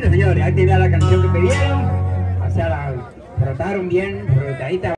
Bueno, señores, ahí te la canción que pidieron. O sea, la frotaron bien, frotadita.